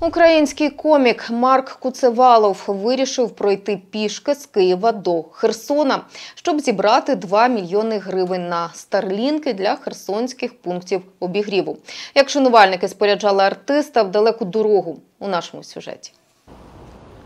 Український комік Марк Куцевалов вирішив пройти пішки з Києва до Херсона, щоб зібрати 2 мільйони гривень на старлінки для херсонських пунктів обігріву. Як шанувальники споряджали артиста в далеку дорогу у нашому сюжеті.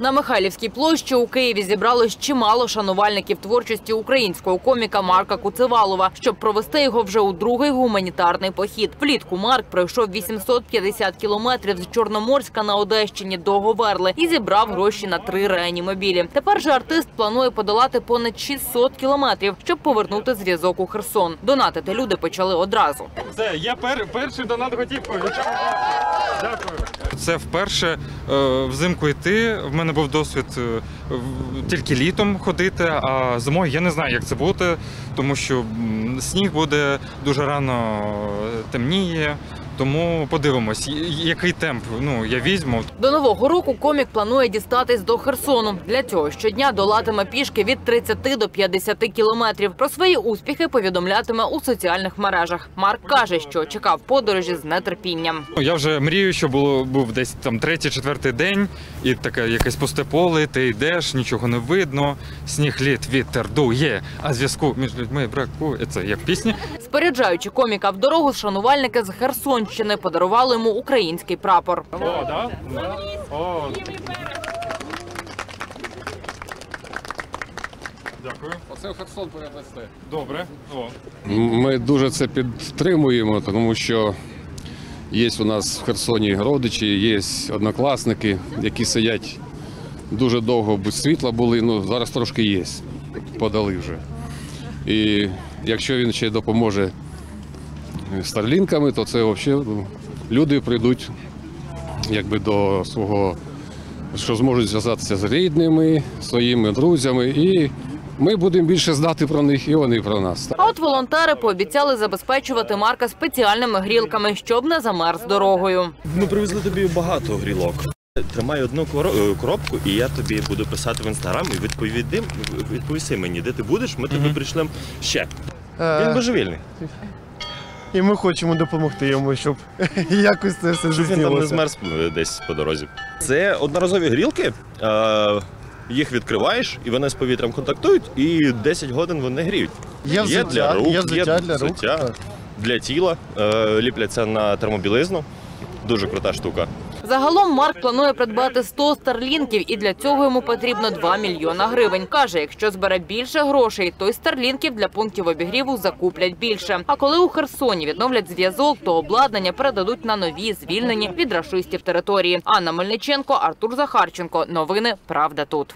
На Михайлівській площі у Києві зібралось чимало шанувальників творчості українського коміка Марка Куцевалова, щоб провести його вже у другий гуманітарний похід. Влітку Марк пройшов 850 кілометрів з Чорноморська на Одещині до Говерли і зібрав гроші на три реанімобілі. Тепер же артист планує подолати понад 600 кілометрів, щоб повернути зв'язок у Херсон. Донатити люди почали одразу. Це я пер, перший донат готівкою. Дякую. Це вперше е, взимку йти. В мене був досвід е, тільки літом ходити, а зимою я не знаю, як це буде, тому що сніг буде дуже рано е, темніє. Тому подивимось, який темп ну, я візьму. До нового року комік планує дістатись до Херсону. Для цього щодня долатиме пішки від 30 до 50 кілометрів. Про свої успіхи повідомлятиме у соціальних мережах. Марк каже, що чекав подорожі з нетерпінням. Ну, Я вже мрію, що було був десь там третій, четвертий день, і таке якесь пусте поле, ти йдеш, нічого не видно, сніг літ, вітер дує, а зв'язку між людьми бракує. Це як пісні. Споряджаючи коміка в дорогу, шанувальники з Херсонщини подарували йому український прапор. О, да? О. Дякую. Оце Херсон перевезти. Добре. О. Ми дуже це підтримуємо, тому що є у нас в Херсоні родичі, є однокласники, які сидять дуже довго без світла були. Ну зараз трошки є. Подали вже. І якщо він ще допоможе старлінками, то це взагалі ну, люди прийдуть якби до свого, що зможуть зв'язатися з рідними, своїми друзями, і ми будемо більше знати про них, і вони про нас. А от волонтери пообіцяли забезпечувати Марка спеціальними грілками, щоб не замерз дорогою. Ми привезли тобі багато грілок. Тримай одну е, коробку, і я тобі буду писати в інстаграм і відповіди, відповіси мені, де ти будеш, ми тобі прийшлемо ще. Він Е, божевільний. І ми хочемо допомогти йому, щоб якось це все Щоб він там не змерз е, десь по дорозі. Це одноразові грілки. е, Їх відкриваєш, і вони з повітрям контактують, і 10 годин вони гріють. Є взуття, для рук, є взуття для рук. взуття так. для тіла, е, ліпляться на термобілизну. Дуже крута штука. Загалом Марк планує придбати 100 старлінків, і для цього йому потрібно 2 мільйона гривень. Каже, якщо збере більше грошей, то й старлінків для пунктів обігріву закуплять більше. А коли у Херсоні відновлять зв'язок, то обладнання передадуть на нові звільнені від рашистів території. Анна Мельниченко, Артур Захарченко. Новини Правда тут.